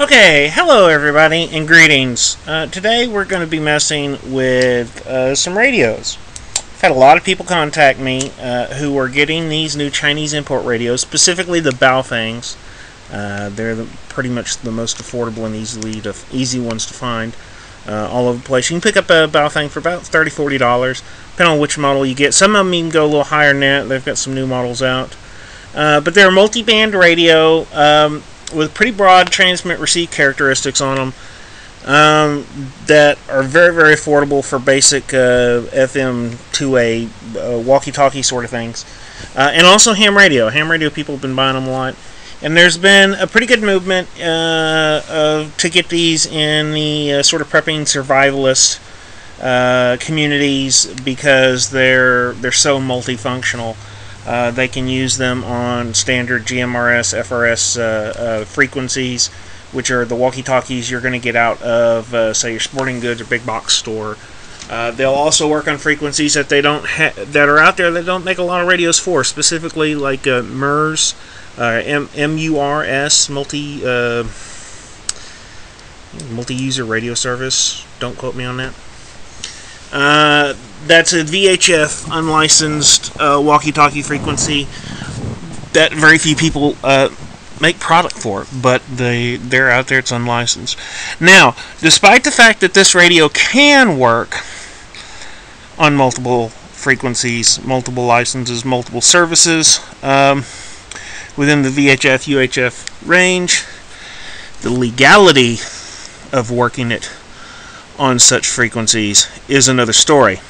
Okay, hello everybody and greetings. Uh, today we're going to be messing with uh, some radios. I've had a lot of people contact me uh, who are getting these new Chinese import radios, specifically the Baofengs. Uh, they're the, pretty much the most affordable and easily to, easy ones to find uh, all over the place. You can pick up a Baofeng for about $30 $40, depending on which model you get. Some of them even go a little higher than that. They've got some new models out. Uh, but they're a multi-band radio. Um, with pretty broad transmit receive characteristics on them um, that are very very affordable for basic uh, FM 2A uh, walkie-talkie sort of things, uh, and also ham radio. Ham radio people have been buying them a lot, and there's been a pretty good movement uh, to get these in the uh, sort of prepping survivalist uh, communities because they're they're so multifunctional. Uh, they can use them on standard GMRS, FRS uh, uh, frequencies, which are the walkie-talkies you're going to get out of, uh, say, your sporting goods or big box store. Uh, they'll also work on frequencies that they don't that are out there that don't make a lot of radios for, specifically like uh, MURS, M- MURS, multi multi-user radio service. Don't quote me on that. That's a VHF unlicensed uh, walkie-talkie frequency that very few people uh, make product for, but they they're out there. It's unlicensed. Now, despite the fact that this radio can work on multiple frequencies, multiple licenses, multiple services um, within the VHF UHF range, the legality of working it on such frequencies is another story.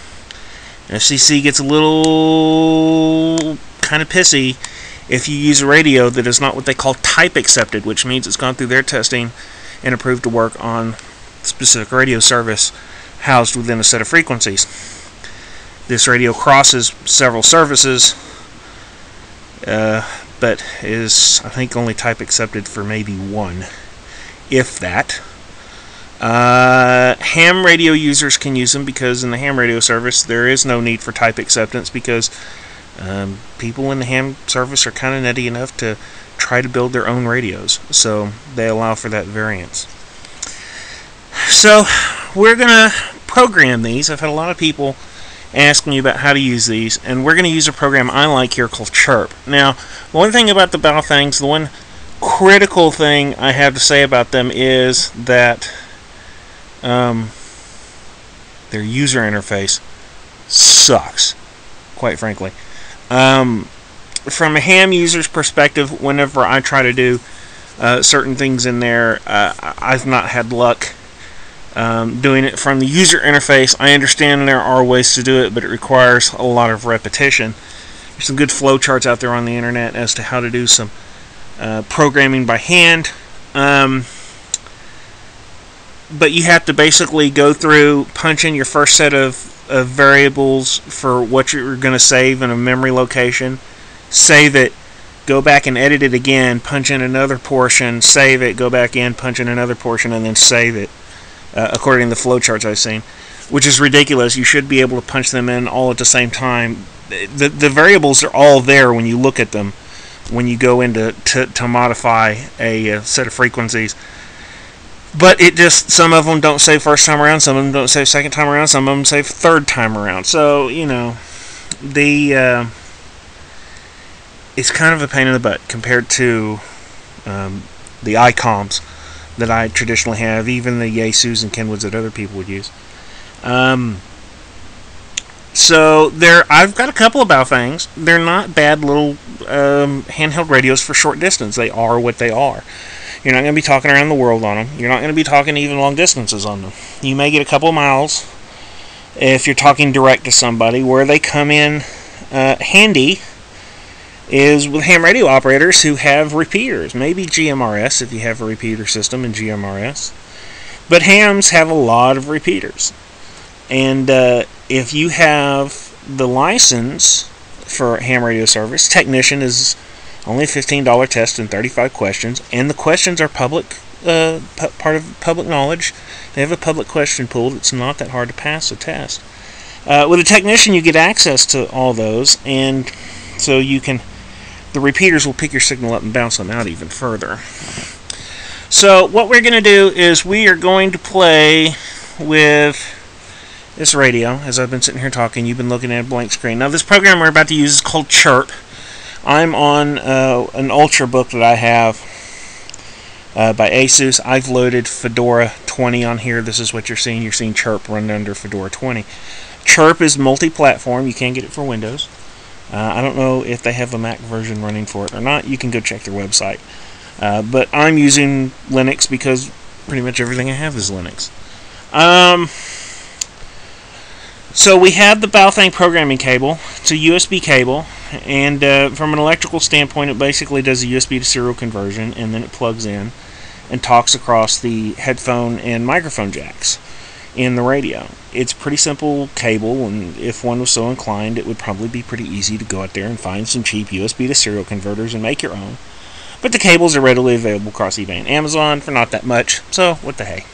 FCC gets a little kind of pissy if you use a radio that is not what they call type accepted, which means it's gone through their testing and approved to work on specific radio service housed within a set of frequencies. This radio crosses several services, uh, but is, I think, only type accepted for maybe one, if that. Uh, ham radio users can use them because in the ham radio service there is no need for type acceptance because um, people in the ham service are kind of nutty enough to try to build their own radios, so they allow for that variance. So we're gonna program these. I've had a lot of people asking me about how to use these, and we're going to use a program I like here called Chirp. Now, one thing about the Baofengs, the one critical thing I have to say about them is that um, their user interface sucks, quite frankly. Um, from a ham user's perspective, whenever I try to do uh, certain things in there, uh, I've not had luck um, doing it from the user interface. I understand there are ways to do it, but it requires a lot of repetition. There's some good flowcharts out there on the internet as to how to do some uh, programming by hand. Um, but you have to basically go through, punch in your first set of, of variables for what you're going to save in a memory location, save it, go back and edit it again, punch in another portion, save it, go back in, punch in another portion, and then save it, uh, according to the flowcharts I've seen, which is ridiculous. You should be able to punch them in all at the same time. The, the variables are all there when you look at them when you go into to, to modify a, a set of frequencies but it just some of them don't save first time around, some of them don't save second time around, some of them save third time around. So you know, the uh, it's kind of a pain in the butt compared to um, the ICOMs that I traditionally have, even the Yaesus and Kenwoods that other people would use. Um, so there, I've got a couple of Baofengs. They're not bad little um, handheld radios for short distance. They are what they are. You're not going to be talking around the world on them. You're not going to be talking even long distances on them. You may get a couple miles if you're talking direct to somebody. Where they come in uh, handy is with ham radio operators who have repeaters. Maybe GMRS if you have a repeater system in GMRS. But hams have a lot of repeaters. And uh, if you have the license for ham radio service, technician is only a $15 test and 35 questions, and the questions are public, uh, part of public knowledge. They have a public question pool. It's not that hard to pass a test. Uh, with a technician, you get access to all those, and so you can. The repeaters will pick your signal up and bounce them out even further. So what we're going to do is we are going to play with this radio. As I've been sitting here talking, you've been looking at a blank screen. Now this program we're about to use is called Chirp. I'm on uh, an Ultrabook that I have uh, by Asus. I've loaded Fedora 20 on here. This is what you're seeing. You're seeing Chirp run under Fedora 20. Chirp is multi-platform. You can get it for Windows. Uh, I don't know if they have a Mac version running for it or not. You can go check their website. Uh, but I'm using Linux because pretty much everything I have is Linux. Um, so we have the Baofeng programming cable. It's a USB cable, and uh, from an electrical standpoint, it basically does a USB to serial conversion, and then it plugs in and talks across the headphone and microphone jacks in the radio. It's pretty simple cable, and if one was so inclined, it would probably be pretty easy to go out there and find some cheap USB to serial converters and make your own. But the cables are readily available across eBay and Amazon for not that much, so what the hey.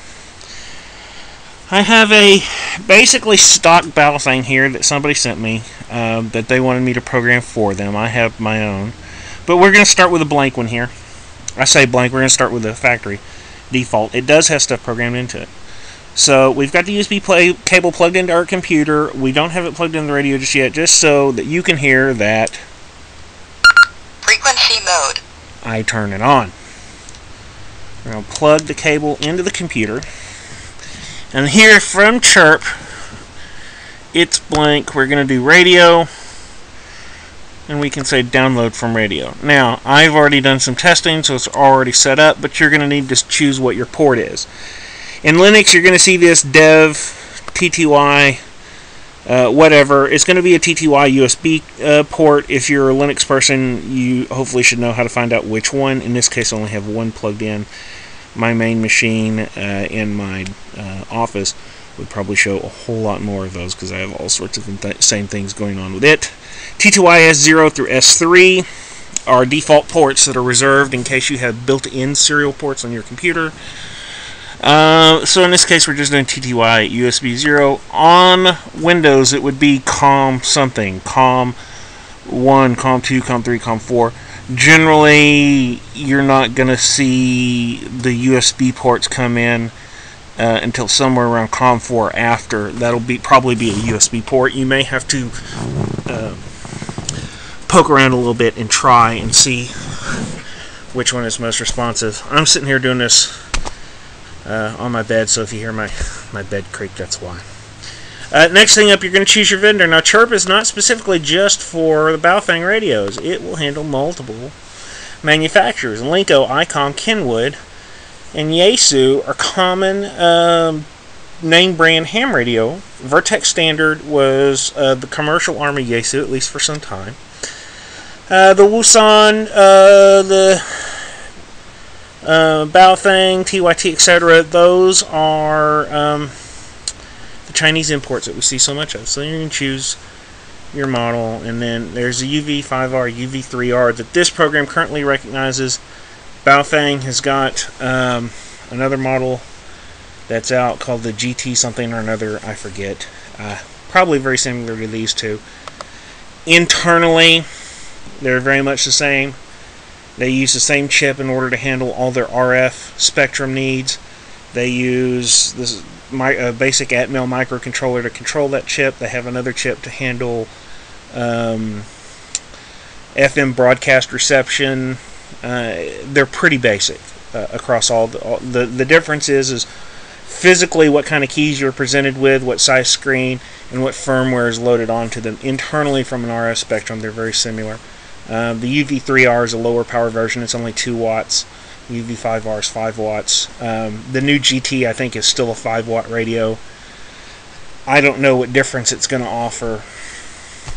I have a basically stock battle thing here that somebody sent me uh, that they wanted me to program for them. I have my own. But we're going to start with a blank one here. I say blank, we're going to start with the factory default. It does have stuff programmed into it. So we've got the USB play cable plugged into our computer. We don't have it plugged in the radio just yet, just so that you can hear that frequency mode. I turn it on. We're going to plug the cable into the computer. And here from Chirp, it's blank. We're going to do radio. And we can say download from radio. Now, I've already done some testing, so it's already set up, but you're going to need to choose what your port is. In Linux, you're going to see this dev, TTY, uh, whatever. It's going to be a TTY USB uh, port. If you're a Linux person, you hopefully should know how to find out which one. In this case, I only have one plugged in. My main machine uh, in my uh, office would probably show a whole lot more of those because I have all sorts of same things going on with it. TTY S0 through S3 are default ports that are reserved in case you have built-in serial ports on your computer. Uh, so in this case, we're just doing TTY USB 0. On Windows, it would be COM something. COM 1, COM 2, COM 3, COM 4. Generally, you're not going to see the USB ports come in uh, until somewhere around COM 4 after. That'll be probably be a USB port. You may have to uh, poke around a little bit and try and see which one is most responsive. I'm sitting here doing this uh, on my bed, so if you hear my, my bed creak, that's why. Uh, next thing up, you're going to choose your vendor. Now, Chirp is not specifically just for the Baofeng radios. It will handle multiple manufacturers. Alinco, ICOM, Kenwood, and Yaesu are common um, name brand ham radio. Vertex Standard was uh, the commercial arm of Yaesu, at least for some time. Uh, the Wouxun, uh, the uh, Baofeng, TYT, etc. Those are um, Chinese imports that we see so much of. So you can choose your model, and then there's a UV5R, UV3R that this program currently recognizes. Baofeng has got um, another model that's out called the GT something or another, I forget. Uh, probably very similar to these two. Internally, they're very much the same. They use the same chip in order to handle all their RF spectrum needs. They use this my, uh, basic Atmel microcontroller to control that chip. They have another chip to handle um, FM broadcast reception. Uh, they're pretty basic uh, across all the, all the. The difference is is physically what kind of keys you're presented with, what size screen, and what firmware is loaded onto them. Internally from an RF spectrum, they're very similar. Um, the UV3R is a lower power version. It's only 2 watts. UV5R is 5 watts. Um, the new GT, I think, is still a 5 watt radio. I don't know what difference it's going to offer.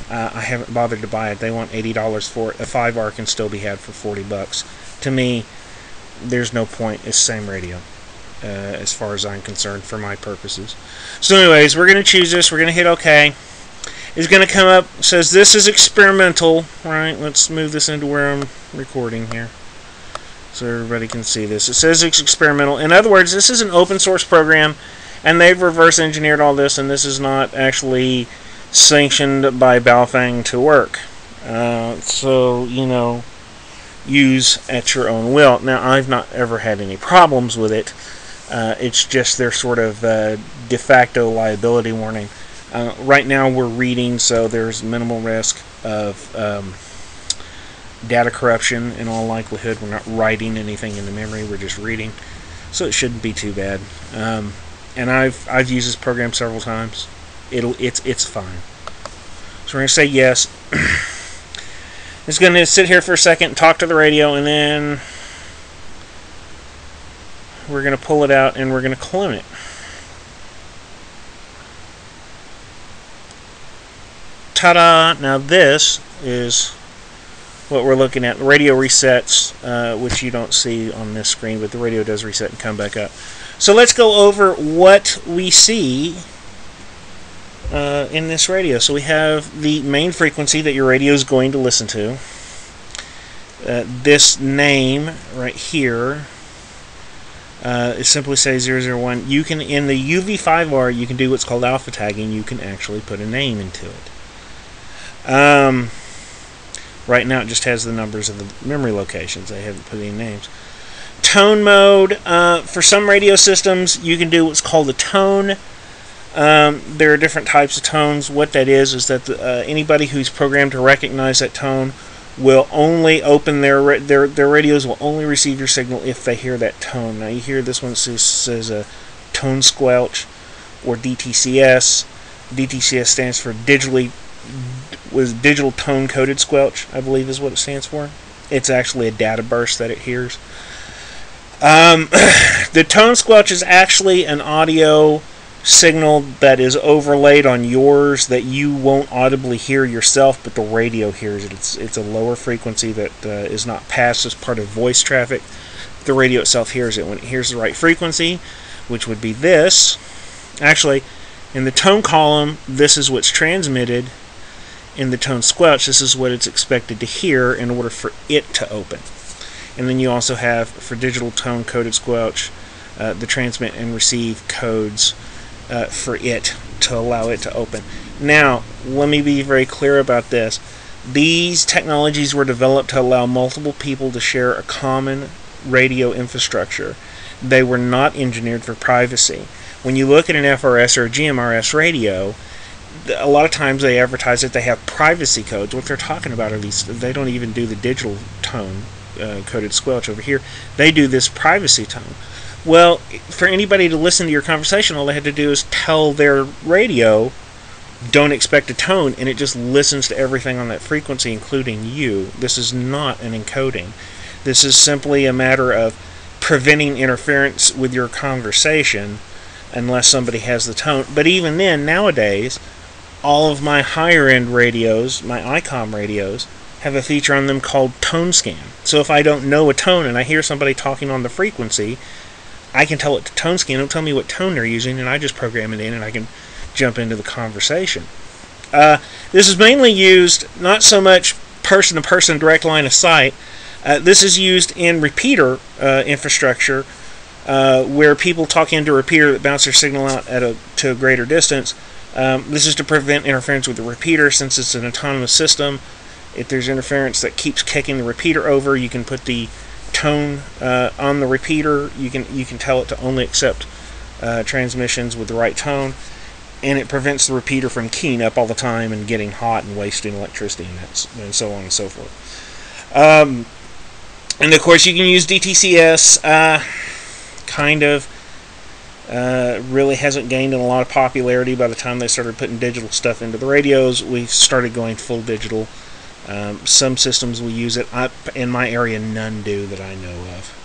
Uh, I haven't bothered to buy it. They want $80 for it. A 5R can still be had for 40 bucks. To me, there's no point. It's the same radio. Uh, as far as I'm concerned, for my purposes. So, anyways, we're going to choose this. We're going to hit OK It's going to come up, says this is experimental, right? Let's move this into where I'm recording here so everybody can see this. It says it's experimental. In other words, this is an open source program, and they've reverse engineered all this, and this is not actually sanctioned by Baofeng to work. Uh, so, you know, use at your own will. Now, I've not ever had any problems with it. Uh, it's just their sort of uh, de facto liability warning. Uh, right now, we're reading, so there's minimal risk of um, data corruption in all likelihood. We're not writing anything into memory, we're just reading. So it shouldn't be too bad. Um, and I've I've used this program several times. It'll it's it's fine. So we're gonna say yes. It's gonna sit here for a second, talk to the radio, and then we're gonna pull it out and we're gonna clone it. Ta-da! Now this is what we're looking at. The radio resets, uh, which you don't see on this screen, but the radio does reset and come back up. So let's go over what we see uh, in this radio. So we have the main frequency that your radio is going to listen to. Uh, this name right here uh, it simply says 001. You can, in the UV5R, you can do what's called alpha tagging. You can actually put a name into it. Um, right now, it just has the numbers of the memory locations. I haven't put any names. Tone mode. Uh, for some radio systems, you can do what's called a tone. Um, there are different types of tones. What that is is that the, uh, anybody who's programmed to recognize that tone will only open their their their radios will only receive your signal if they hear that tone. Now you hear this one says, says a tone squelch or DTCS. DTCS stands for digitally was digital tone coded squelch, I believe is what it stands for. It's actually a data burst that it hears. Um, the tone squelch is actually an audio signal that is overlaid on yours that you won't audibly hear yourself, but the radio hears it. It's it's a lower frequency that uh, is not passed as part of voice traffic. The radio itself hears it when it hears the right frequency, which would be this. Actually, in the tone column, this is what's transmitted. In the tone squelch, this is what it's expected to hear in order for it to open. And then you also have, for digital tone coded squelch, uh, the transmit and receive codes uh, for it to allow it to open. Now, let me be very clear about this. These technologies were developed to allow multiple people to share a common radio infrastructure. They were not engineered for privacy. When you look at an FRS or a GMRS radio, a lot of times they advertise that they have privacy codes. What they're talking about are these, they don't even do the digital tone uh, coded squelch over here. They do this privacy tone. Well, for anybody to listen to your conversation, all they had to do is tell their radio, don't expect a tone, and it just listens to everything on that frequency, including you. This is not an encoding. This is simply a matter of preventing interference with your conversation unless somebody has the tone. But even then, nowadays, all of my higher end radios, my ICOM radios, have a feature on them called tone scan. So if I don't know a tone and I hear somebody talking on the frequency, I can tell it to tone scan. It'll tell me what tone they're using, and I just program it in, and I can jump into the conversation. Uh, this is mainly used not so much person to person direct line of sight. Uh, this is used in repeater uh, infrastructure uh, where people talk into a repeater that bounce their signal out at a to a greater distance. Um, this is to prevent interference with the repeater since it's an autonomous system. If there's interference that keeps kicking the repeater over, you can put the tone uh, on the repeater. You can you can tell it to only accept uh, transmissions with the right tone, and it prevents the repeater from keying up all the time and getting hot and wasting electricity and, and so on and so forth. Um, and of course, you can use DTCS. Uh, kind of uh, really hasn't gained a lot of popularity by the time they started putting digital stuff into the radios. We started going full digital. Um, some systems will use it. I, in my area, none do that I know of.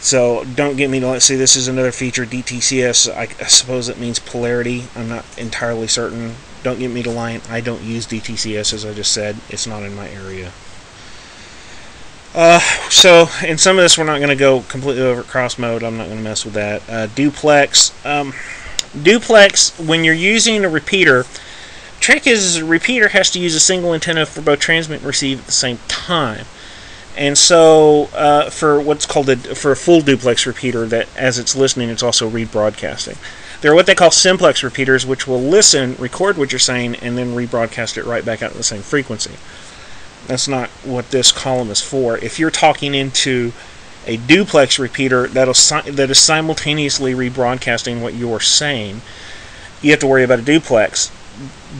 So don't get me to see. This is another feature DTCS. I, I, suppose it means polarity. I'm not entirely certain. Don't get me to lying. I don't use DTCS as I just said. It's not in my area. Uh, so in some of this, we're not going to go completely over cross mode. I'm not going to mess with that. Uh, duplex. Um, duplex. When you're using a repeater trick is a repeater has to use a single antenna for both transmit and receive at the same time. And so, uh, for what's called a for a full duplex repeater, that as it's listening, it's also rebroadcasting. There are what they call simplex repeaters, which will listen, record what you're saying, and then rebroadcast it right back out at the same frequency. That's not what this column is for. If you're talking into a duplex repeater that'll that is simultaneously rebroadcasting what you're saying, you have to worry about a duplex.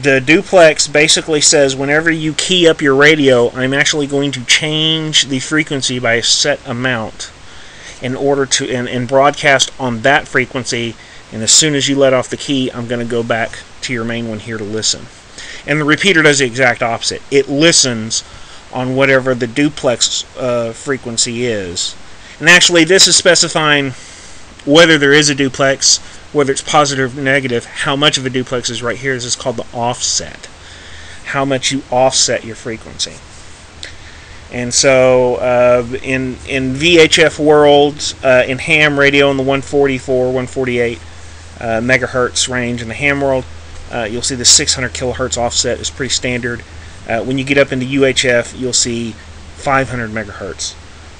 The duplex basically says whenever you key up your radio, I'm actually going to change the frequency by a set amount in order to and, and broadcast on that frequency. And as soon as you let off the key, I'm going to go back to your main one here to listen. And the repeater does the exact opposite. It listens on whatever the duplex uh, frequency is. And actually, this is specifying whether there is a duplex, whether it's positive or negative, how much of a duplex is right here. This is called the offset. How much you offset your frequency. And so, uh, in in VHF world, uh, in ham radio in the 144, 148 uh, megahertz range, in the ham world, uh, you'll see the 600 kilohertz offset is pretty standard. Uh, when you get up into UHF, you'll see 500 megahertz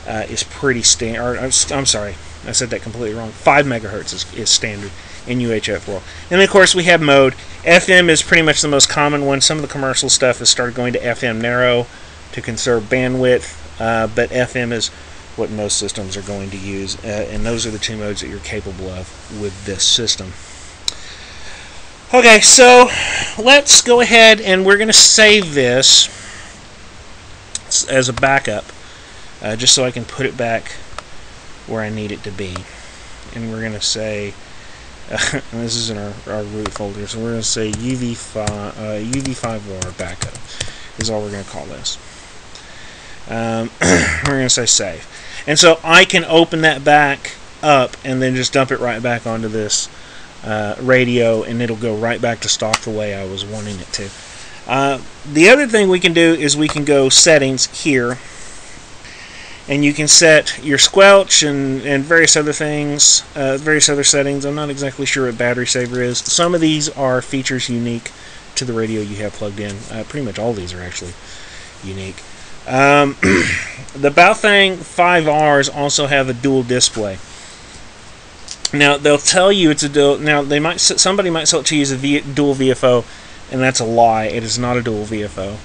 uh, is pretty standard. I'm sorry, I said that completely wrong. 5 megahertz is, is standard in UHF world. And of course, we have mode. FM is pretty much the most common one. Some of the commercial stuff has started going to FM narrow to conserve bandwidth, uh, but FM is what most systems are going to use, uh, and those are the two modes that you're capable of with this system. Okay, so let's go ahead and we're going to save this as a backup, uh, just so I can put it back where I need it to be. And we're going to say, uh, this is in our, our root folder, so we're going to say UV5, uh, UV5R backup is all we're going to call this. Um, we're going to say save. And so I can open that back up and then just dump it right back onto this uh, radio and it'll go right back to stock the way I was wanting it to. Uh, the other thing we can do is we can go settings here and you can set your squelch and, and various other things, uh, various other settings. I'm not exactly sure what battery saver is. Some of these are features unique to the radio you have plugged in. Uh, pretty much all these are actually unique. Um, the Baofeng 5Rs also have a dual display. Now they'll tell you it's a dual. Now they might somebody might sell it to you as a v, dual VFO, and that's a lie. It is not a dual VFO.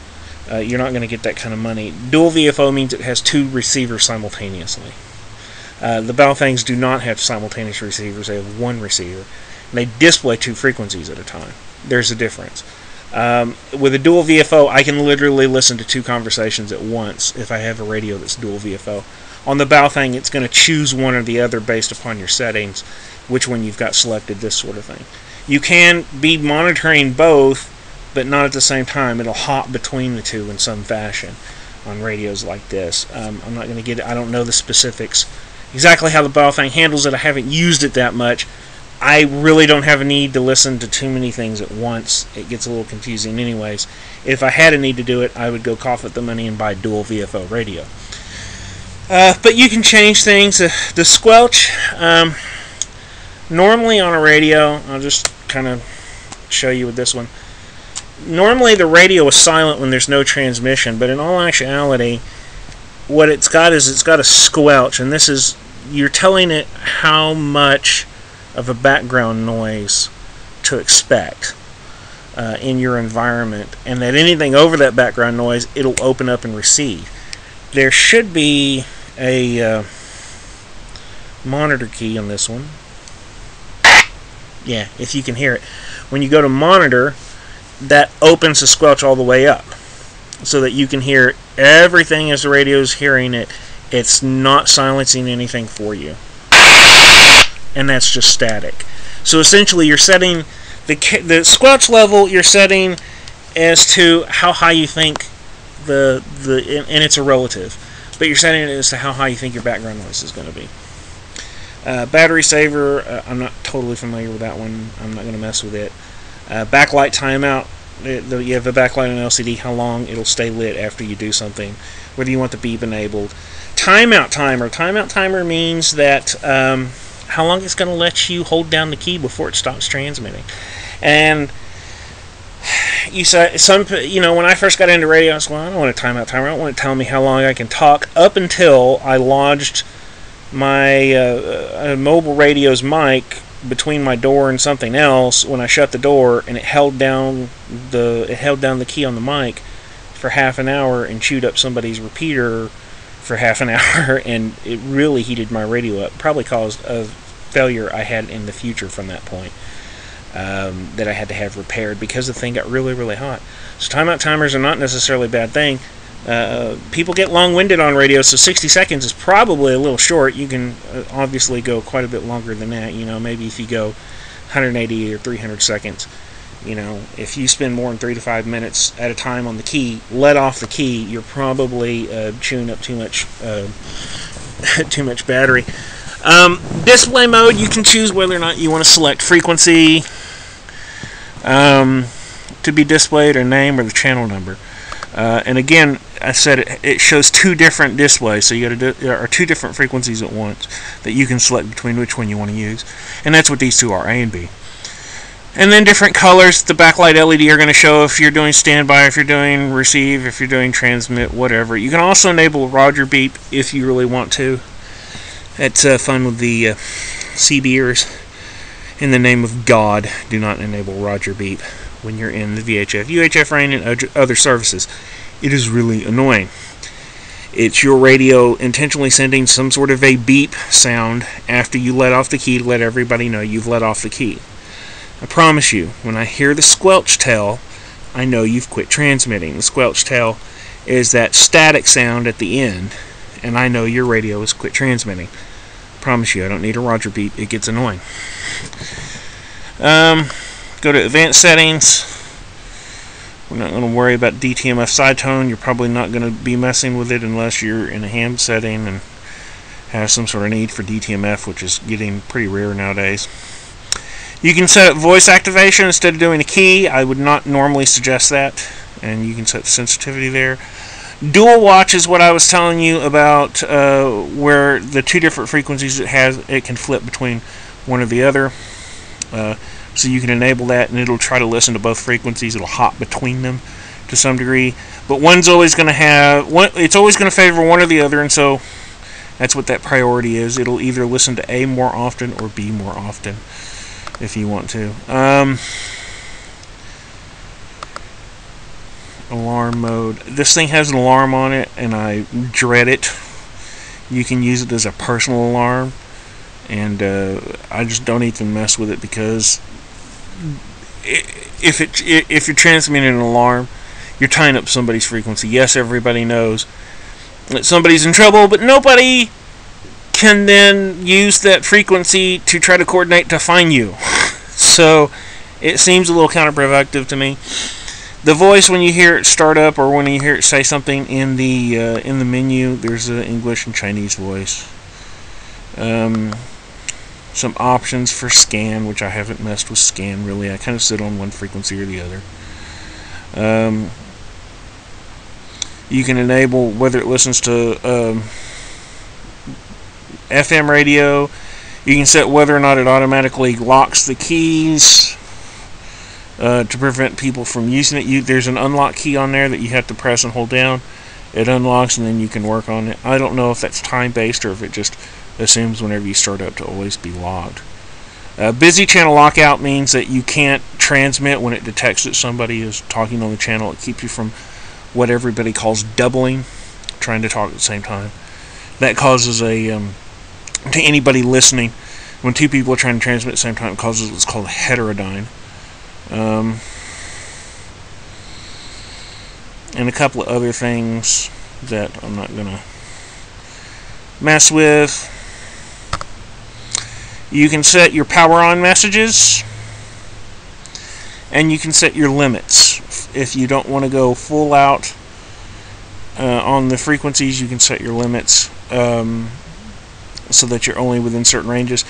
Uh, you're not going to get that kind of money. Dual VFO means it has two receivers simultaneously. Uh, the Baofengs do not have simultaneous receivers. They have one receiver. And they display two frequencies at a time. There's a difference. Um, with a dual VFO, I can literally listen to two conversations at once if I have a radio that's dual VFO. On the Baofeng, it's going to choose one or the other based upon your settings, which one you've got selected, this sort of thing. You can be monitoring both, but not at the same time. It'll hop between the two in some fashion on radios like this. Um, I'm not going to get. I don't know the specifics exactly how the Baofeng handles it. I haven't used it that much. I really don't have a need to listen to too many things at once. It gets a little confusing, anyways. If I had a need to do it, I would go cough at the money and buy dual VFO radio. Uh, but you can change things. Uh, the squelch, um, normally on a radio, I'll just kind of show you with this one. Normally the radio is silent when there's no transmission, but in all actuality, what it's got is it's got a squelch, and this is you're telling it how much of a background noise to expect uh, in your environment, and that anything over that background noise, it'll open up and receive. There should be a uh, monitor key on this one. Yeah, if you can hear it. When you go to monitor, that opens the squelch all the way up so that you can hear everything as the radio is hearing it. It's not silencing anything for you and that's just static. So essentially, you're setting the the squelch level. You're setting as to how high you think the the and it's a relative, but you're setting it as to how high you think your background noise is going to be. Uh, battery saver. Uh, I'm not totally familiar with that one. I'm not going to mess with it. Uh, backlight timeout. It, the, you have a backlight on LCD. How long it'll stay lit after you do something. Whether you want the beep enabled. Timeout timer. Timeout timer means that. Um, how long it's going to let you hold down the key before it stops transmitting. And you said some you know when I first got into radio, I was well, I don't want a timeout timer. I don't want to tell me how long I can talk up until I lodged my uh, mobile radio's mic between my door and something else when I shut the door, and it held down the it held down the key on the mic for half an hour and chewed up somebody's repeater for half an hour, and it really heated my radio up. Probably caused a failure I had in the future from that point um, that I had to have repaired because the thing got really, really hot. So timeout timers are not necessarily a bad thing. Uh, people get long-winded on radio, so 60 seconds is probably a little short. You can uh, obviously go quite a bit longer than that. You know, maybe if you go 180 or 300 seconds. You know, if you spend more than three to five minutes at a time on the key, let off the key, you're probably uh, chewing up too much, uh, too much battery. Um, display mode, you can choose whether or not you want to select frequency um, to be displayed, or name, or the channel number. Uh, and again, I said it, it, shows two different displays, so you got to there are two different frequencies at once that you can select between which one you want to use, and that's what these two are, A and B. And then different colors. The backlight LED are going to show if you're doing standby, if you're doing receive, if you're doing transmit, whatever. You can also enable Roger beep if you really want to. That's uh, fun with the uh, CBers. In the name of God, do not enable Roger beep when you're in the VHF, UHF RAIN, and other services. It is really annoying. It's your radio intentionally sending some sort of a beep sound after you let off the key to let everybody know you've let off the key. I promise you, when I hear the squelch tail, I know you've quit transmitting. The squelch tail is that static sound at the end, and I know your radio has quit transmitting. Promise you, I don't need a Roger beep. It gets annoying. Um, go to advanced settings. We're not going to worry about DTMF side tone. You're probably not going to be messing with it unless you're in a ham setting and have some sort of need for DTMF, which is getting pretty rare nowadays. You can set up voice activation instead of doing a key. I would not normally suggest that. And you can set the sensitivity there. Dual watch is what I was telling you about, uh, where the two different frequencies it has, it can flip between one or the other. Uh, so you can enable that, and it'll try to listen to both frequencies. It'll hop between them to some degree, but one's always going to have one. It's always going to favor one or the other, and so that's what that priority is. It'll either listen to A more often or B more often if you want to. Um, alarm mode. This thing has an alarm on it, and I dread it. You can use it as a personal alarm, and uh, I just don't even mess with it because if it if you're transmitting an alarm, you're tying up somebody's frequency. Yes, everybody knows that somebody's in trouble, but nobody can then use that frequency to try to coordinate to find you. so it seems a little counterproductive to me. The voice when you hear it start up or when you hear it say something in the uh, in the menu, there's an English and Chinese voice. Um, some options for scan, which I haven't messed with scan really. I kind of sit on one frequency or the other. Um, you can enable whether it listens to um, FM radio. You can set whether or not it automatically locks the keys uh, to prevent people from using it. You, there's an unlock key on there that you have to press and hold down. It unlocks and then you can work on it. I don't know if that's time based or if it just assumes whenever you start up to always be logged. Uh, busy channel lockout means that you can't transmit when it detects that somebody is talking on the channel. It keeps you from what everybody calls doubling, trying to talk at the same time. That causes a um, to anybody listening when two people are trying to transmit at the same time. It causes what's called heterodyne. Um, and a couple of other things that I'm not gonna mess with. You can set your power on messages and you can set your limits. If you don't want to go full out uh, on the frequencies, you can set your limits um, so that you're only within certain ranges.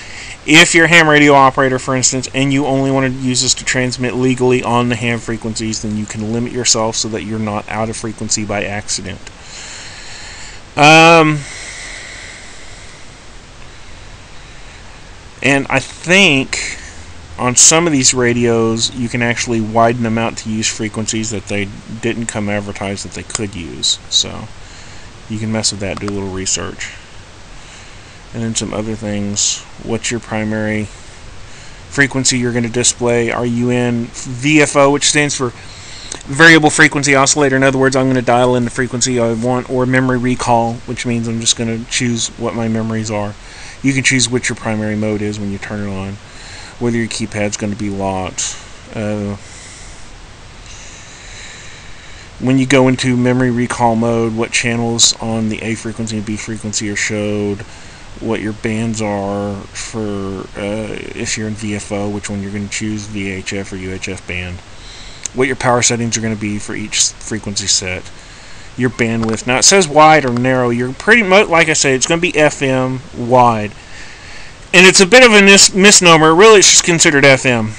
If you're a ham radio operator, for instance, and you only want to use this to transmit legally on the ham frequencies, then you can limit yourself so that you're not out of frequency by accident. Um, And I think on some of these radios, you can actually widen them out to use frequencies that they didn't come advertised that they could use. So you can mess with that, do a little research. And then some other things. What's your primary frequency you're going to display? Are you in VFO, which stands for variable frequency oscillator. In other words, I'm going to dial in the frequency I want, or memory recall, which means I'm just going to choose what my memories are. You can choose which your primary mode is when you turn it on, whether your keypad's going to be locked. Uh, when you go into memory recall mode, what channels on the A frequency and B frequency are showed, what your bands are for uh, if you're in VFO, which one you're going to choose, VHF or UHF band, what your power settings are going to be for each frequency set, your bandwidth. Now it says wide or narrow. You're pretty much, like I said, it's going to be FM wide. And it's a bit of a mis- misnomer. Really, it's just considered FM.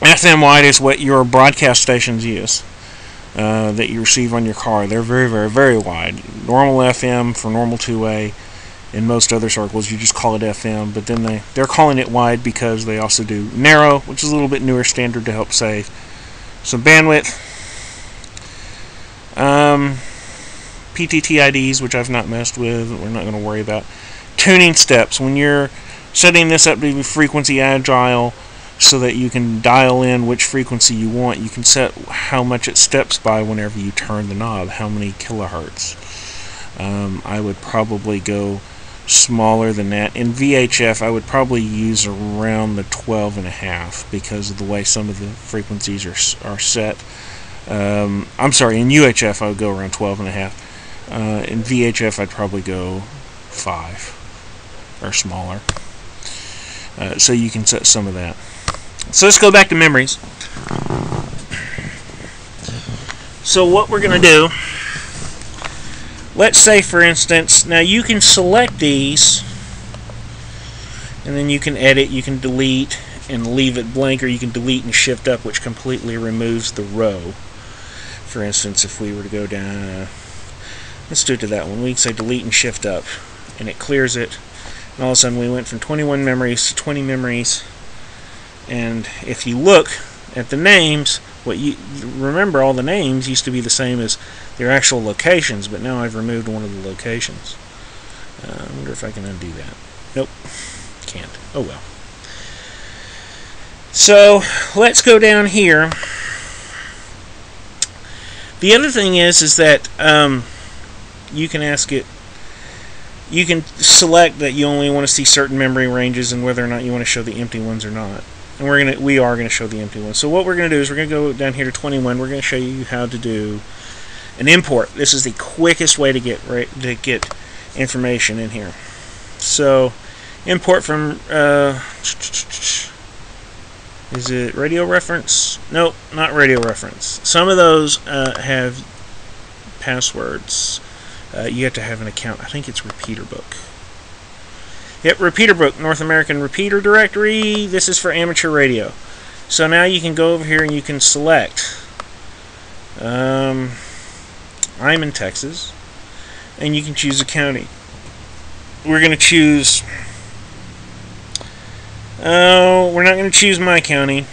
FM wide is what your broadcast stations use. Uh, that you receive on your car. They're very, very, very wide. Normal FM for normal two-way. In most other circles, you just call it FM. But then they they're calling it wide because they also do narrow, which is a little bit newer standard to help save some bandwidth. Um, PTTIDs, which I've not messed with, we're not going to worry about. Tuning steps when you're setting this up to be frequency agile so that you can dial in which frequency you want. You can set how much it steps by whenever you turn the knob, how many kilohertz. Um, I would probably go smaller than that. In VHF, I would probably use around the 12 and a half because of the way some of the frequencies are, are set. Um, I'm sorry, in UHF, I would go around 12 and a half. Uh, in VHF, I'd probably go 5 or smaller. Uh, so you can set some of that. So let's go back to memories. So what we're going to do, let's say for instance, now you can select these, and then you can edit, you can delete, and leave it blank, or you can delete and shift up, which completely removes the row. For instance, if we were to go down, uh, let's do it to that one. We can say delete and shift up, and it clears it. And all of a sudden we went from 21 memories to 20 memories and if you look at the names, what you remember all the names used to be the same as their actual locations, but now I've removed one of the locations. Uh, I wonder if I can undo that. Nope, can't. Oh well. So let's go down here. The other thing is, is that um, you can ask it. You can select that you only want to see certain memory ranges and whether or not you want to show the empty ones or not and we're gonna we are gonna show the empty ones. So what we're gonna do is we're gonna go down here to 21. We're gonna show you how to do an import. This is the quickest way to get right to get information in here. So import from uh, is it radio reference? Nope, not radio reference. Some of those uh, have passwords. Uh, you have to have an account. I think it's repeater book. Yep, repeater book, North American Repeater Directory. This is for amateur radio. So now you can go over here and you can select. Um, I'm in Texas. And you can choose a county. We're going to choose. Oh, we're not going to choose my county.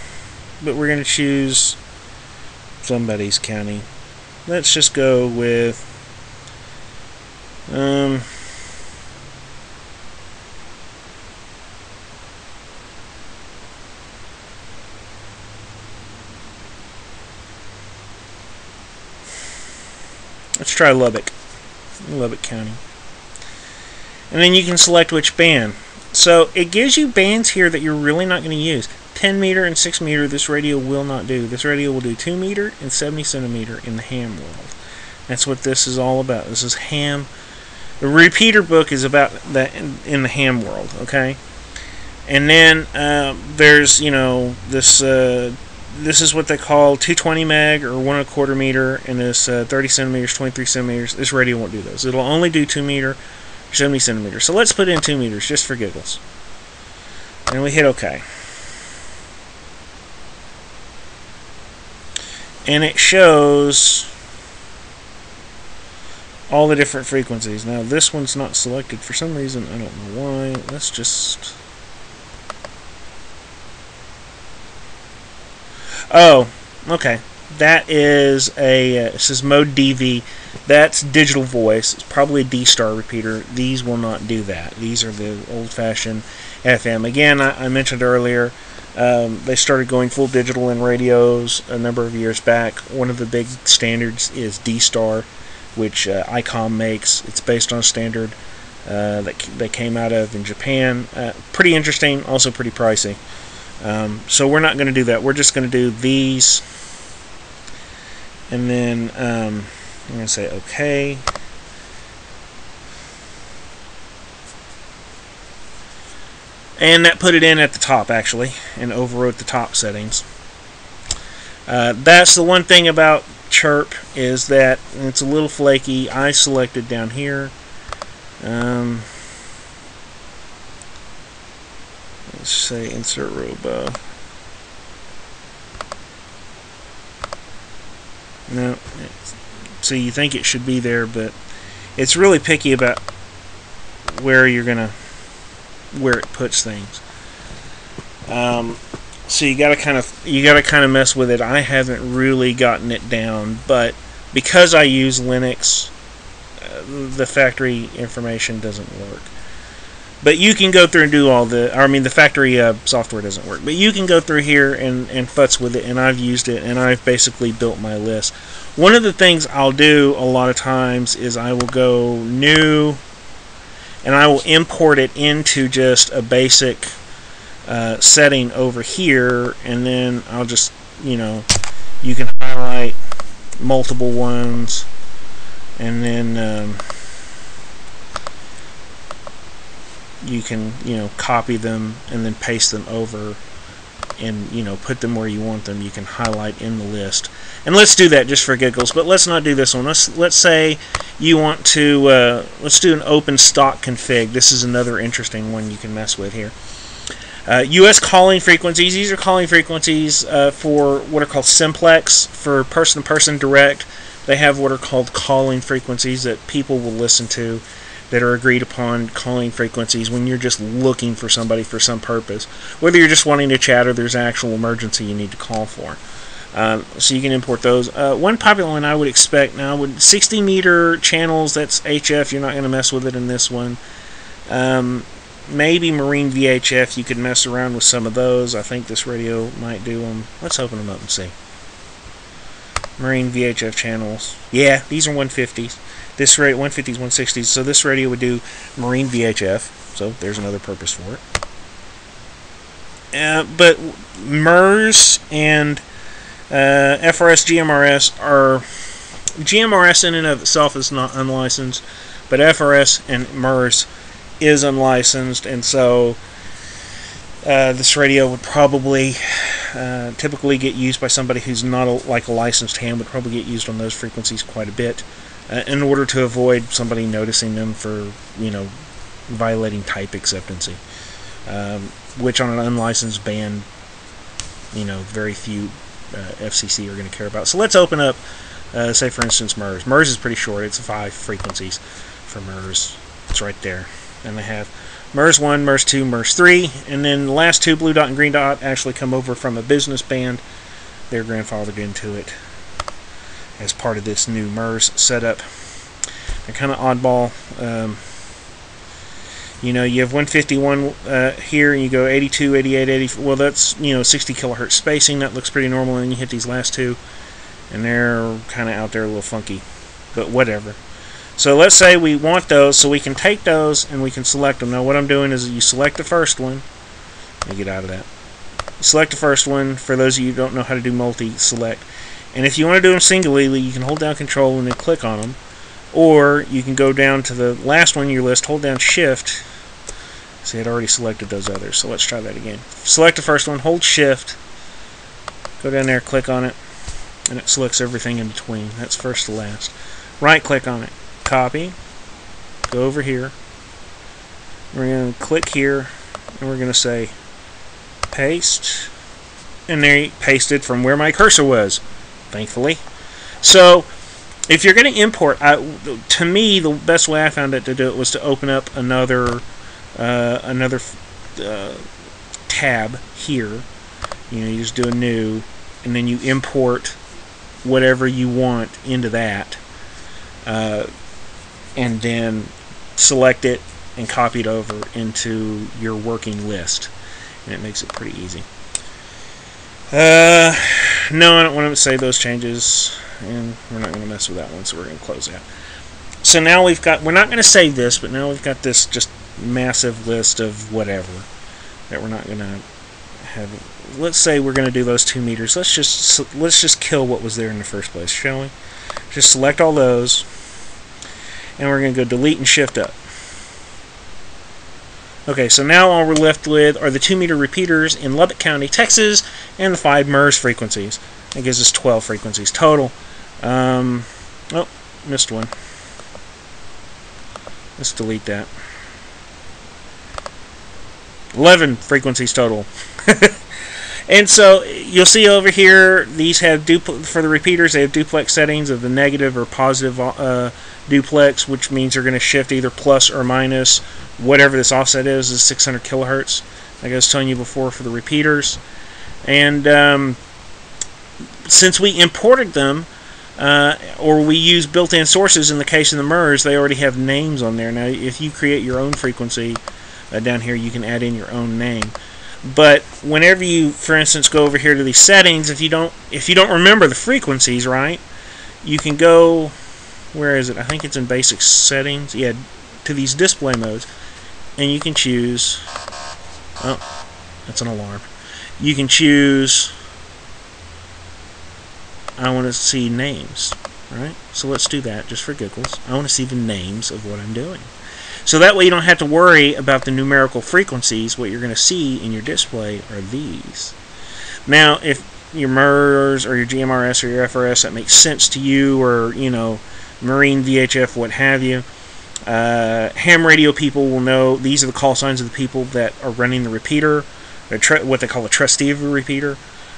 But we're going to choose somebody's county. Let's just go with. Um, try Lubbock. Lubbock County. And then you can select which band. So it gives you bands here that you're really not going to use. 10 meter and 6 meter this radio will not do. This radio will do 2 meter and 70 centimeter in the ham world. That's what this is all about. This is ham. The repeater book is about that in, the ham world, okay? And then uh, there's, you know, this uh, this is what they call 220 meg or one and a quarter meter, and this uh, 30 centimeters, 23 centimeters. This radio won't do those. It'll only do 2 meter, 70 centimeters. So let's put in 2 meters just for giggles. And we hit OK. And it shows all the different frequencies. Now this one's not selected for some reason. I don't know why. Let's just Oh, okay. That is a, uh, it says mode DV. That's digital voice. It's probably a D-Star repeater. These will not do that. These are the old-fashioned FM. Again, I, I mentioned earlier, Um, they started going full digital in radios a number of years back. One of the big standards is D-Star, which uh, ICOM makes. It's based on a standard uh, that that came out of in Japan. Uh, pretty interesting, also pretty pricey. Um, so we're not going to do that. We're just going to do these, and then um, I'm going to say OK. And that put it in at the top, actually, and overwrote the top settings. Uh, that's the one thing about Chirp, is that it's a little flaky. I selected down here. Um, let's say insert robo. No, so you think it should be there, but it's really picky about where you're gonna where it puts things. Um, so you gotta kind of you gotta kind of mess with it. I haven't really gotten it down, but because I use Linux, uh, the factory information doesn't work. But you can go through and do all the. I mean, the factory uh, software doesn't work. But you can go through here and and futz with it, and I've used it, and I've basically built my list. One of the things I'll do a lot of times is I will go new and I will import it into just a basic uh, setting over here and then I'll just you know you can highlight multiple ones and then um, you can you know copy them and then paste them over and you know put them where you want them. You can highlight in the list. And let's do that just for giggles but let's not do this one. Let's let's say you want to uh, let's do an open stock config. This is another interesting one you can mess with here. Uh, US calling frequencies. These are calling frequencies uh, for what are called simplex for person-to-person -person direct. They have what are called calling frequencies that people will listen to that are agreed upon calling frequencies when you're just looking for somebody for some purpose. Whether you're just wanting to chat or there's an actual emergency you need to call for. Um, so you can import those. Uh, one popular one I would expect now would 60 meter channels. That's HF. You're not going to mess with it in this one. Um, maybe Marine VHF. You could mess around with some of those. I think this radio might do them. Let's open them up and see. Marine VHF channels. Yeah, these are 150s. This rate 150s, 160s. So this radio would do Marine VHF. So there's another purpose for it. Uh, but MURS and uh, FRS GMRS are GMRS in and of itself is not unlicensed, but FRS and MURS is unlicensed, and so uh, this radio would probably uh, typically get used by somebody who's not a, like a licensed ham would probably get used on those frequencies quite a bit in order to avoid somebody noticing them for you know violating type acceptancy um, which on an unlicensed band you know very few uh, FCC are going to care about so let's open up uh, say for instance MURS. MURS is pretty short it's five frequencies for MURS. it's right there and they have MURS 1, MURS 2, MURS 3, and then the last two, Blue Dot and Green Dot, actually come over from a business band. They're grandfathered into it as part of this new MURS setup. They're kind of oddball. Um, you know, you have 151 uh, here, and you go 82, 88, 80. Well, that's you know 60 kilohertz spacing. That looks pretty normal. And then you hit these last two, and they're kind of out there a little funky, but whatever. So let's say we want those, so we can take those and we can select them. Now what I'm doing is you select the first one. Let me get out of that. select the first one. For those of you who don't know how to do multi-select. And if you want to do them singly, you can hold down Control and then click on them. Or you can go down to the last one in your list, hold down Shift. See, I'd already selected those others, so let's try that again. Select the first one, hold Shift, go down there, click on it, and it selects everything in between. That's first to last. Right click on it, copy, go over here, we're going to click here, and we're going to say paste, and there you pasted from where my cursor was, thankfully. So, if you're going to import, I, to me, the best way I found it to do it was to open up another uh, another uh, tab here. You know, you just do a new, and then you import whatever you want into that. Uh, and then select it and copy it over into your working list. And it makes it pretty easy. Uh, no, I don't want to save those changes, and we're not going to mess with that one, so we're going to close that. So now we've got, we're not going to save this, but now we've got this just massive list of whatever that we're not going to have. Let's say we're going to do those two meters. Let's just let's just kill what was there in the first place, shall we? Just select all those, and we're going to go delete and shift up. Okay, so now all we're left with are the 2 meter repeaters in Lubbock County, Texas, and the 5 MURS frequencies. That gives us 12 frequencies total. Um, oh, missed one. Let's delete that. 11 frequencies total. and so you'll see over here, these have for the repeaters, they have duplex settings of the negative or positive uh, duplex, which means they're going to shift either plus or minus whatever this offset is, is 600 kilohertz. Like I was telling you before for the repeaters. And um, since we imported them, uh, or we use built-in sources in the case of the MURS, they already have names on there. Now, if you create your own frequency uh, down here, you can add in your own name. But whenever you, for instance, go over here to these settings, if you don't if you don't remember the frequencies, right, you can go where is it? I think it's in basic settings. Yeah, to these display modes, and you can choose. Oh, that's an alarm. You can choose. I want to see names, right? So let's do that just for giggles. I want to see the names of what I'm doing. So that way you don't have to worry about the numerical frequencies. What you're going to see in your display are these. Now, if your MURS or your GMRS or your FRS that makes sense to you, or you know, Marine VHF, what have you. Uh, ham radio people will know these are the call signs of the people that are running the repeater, what they call a trustee of a repeater.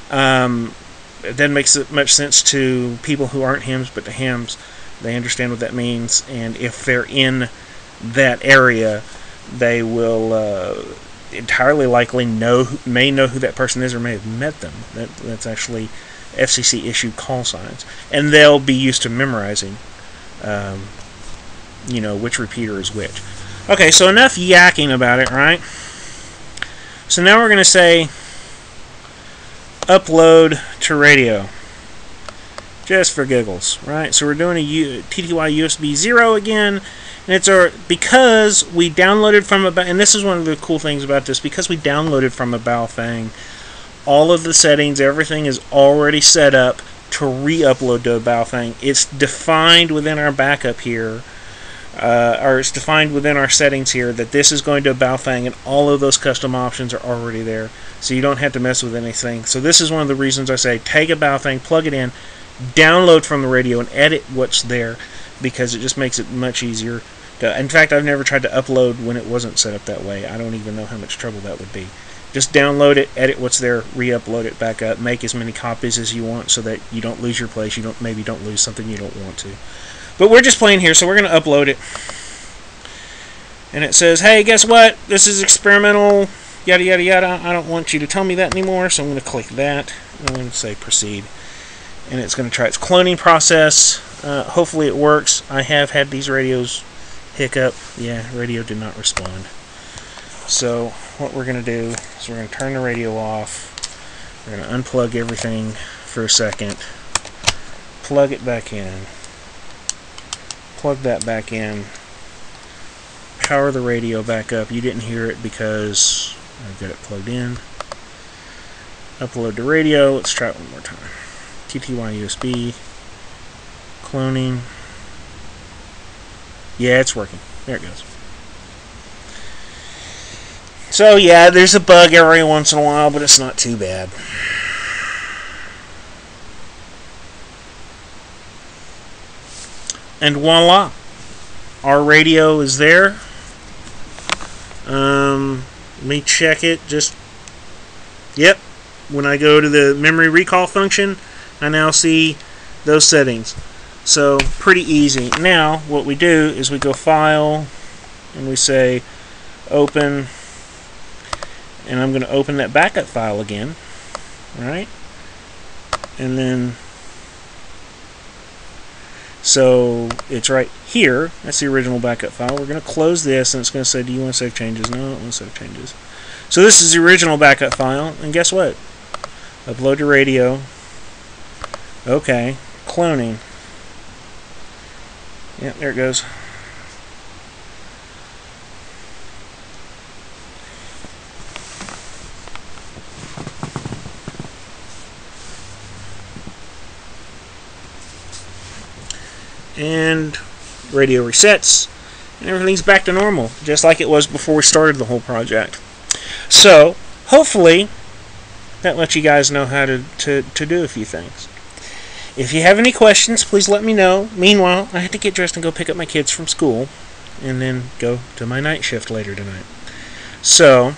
Um, that makes it much sense to people who aren't hams, but to hams, they understand what that means, and if they're in that area, they will uh, entirely likely know may know who that person is or may have met them. That, that's actually FCC issued call signs, and they'll be used to memorizing um, you know, which repeater is which. Okay, so enough yakking about it, right? So now we're going to say upload to radio. Just for giggles, right? So we're doing a U TTY USB 0 again. And it's our because we downloaded from a and this is one of the cool things about this because we downloaded from a Baofeng, all of the settings, everything is already set up to re-upload to a Baofeng. It's defined within our backup here, uh, or it's defined within our settings here that this is going to a Baofeng, and all of those custom options are already there, so you don't have to mess with anything. So this is one of the reasons I say take a Baofeng, plug it in, download from the radio, and edit what's there, because it just makes it much easier. To, in fact, I've never tried to upload when it wasn't set up that way. I don't even know how much trouble that would be. Just download it, edit what's there, re-upload it back up, make as many copies as you want so that you don't lose your place. You don't maybe don't lose something you don't want to. But we're just playing here, so we're going to upload it. And it says, hey, guess what? This is experimental, yada, yada, yada. I don't want you to tell me that anymore, so I'm going to click that. I'm going to say proceed. And it's going to try its cloning process. Uh, hopefully it works. I have had these radios hiccup. Yeah, radio did not respond. So what we're going to do is we're going to turn the radio off. We're going to unplug everything for a second. Plug it back in. Plug that back in. Power the radio back up. You didn't hear it because I've got it plugged in. Upload the radio. Let's try it one more time. TTY USB. Cloning. Yeah, it's working. There it goes. So yeah, there's a bug every once in a while, but it's not too bad. And voila, our radio is there. Um, let me check it. Just yep. When I go to the memory recall function, I now see those settings. So pretty easy. Now what we do is we go File, and we say Open and I'm going to open that backup file again right and then so it's right here that's the original backup file we're going to close this and it's going to say do you want to save changes no I don't want to save changes so this is the original backup file and guess what Upload your radio. Okay. Cloning. Yep, there it goes. And radio resets, and everything's back to normal, just like it was before we started the whole project. So, hopefully, that lets you guys know how to, to, to do a few things. If you have any questions, please let me know. Meanwhile, I have to get dressed and go pick up my kids from school and then go to my night shift later tonight. So,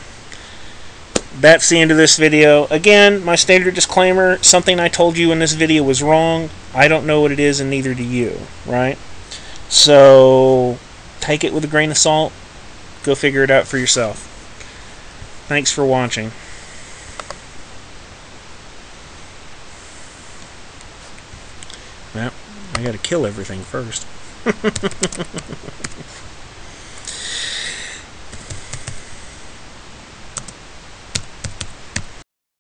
that's the end of this video. Again, my standard disclaimer, something I told you in this video was wrong. I don't know what it is and neither do you, right? So, take it with a grain of salt. Go figure it out for yourself. Thanks for watching. Well, I gotta kill everything first.